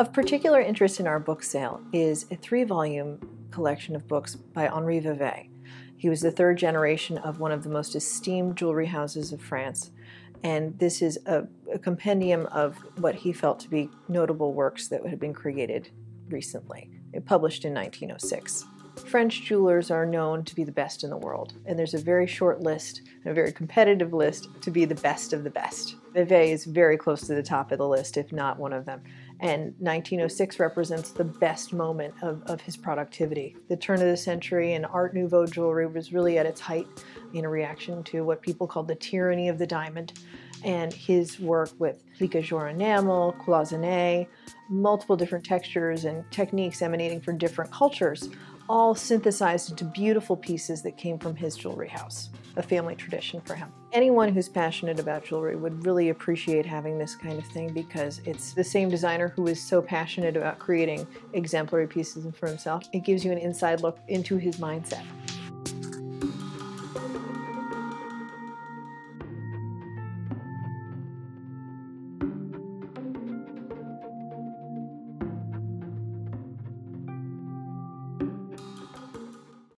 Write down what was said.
Of particular interest in our book sale is a three volume collection of books by Henri Vever. He was the third generation of one of the most esteemed jewelry houses of France, and this is a, a, compendium of what he felt to be notable works that had been created recently. It published in 1906. French jewelers are known to be the best in the world, and there's a very short list, a very competitive list, to be the best of the best. Vever is very close to the top of the list, if not one of them. And 1906 represents the best moment of, of his productivity. The turn of the century and Art Nouveau jewelry was really at its height in a reaction to what people called the tyranny of the diamond. And his work with jour enamel, cloisonne, multiple different textures and techniques emanating from different cultures all synthesized into beautiful pieces that came from his jewelry house, a family tradition for him. Anyone who's passionate about jewelry would really appreciate having this kind of thing because it's the same designer who is so passionate about creating exemplary pieces for himself. It gives you an inside look into his mindset.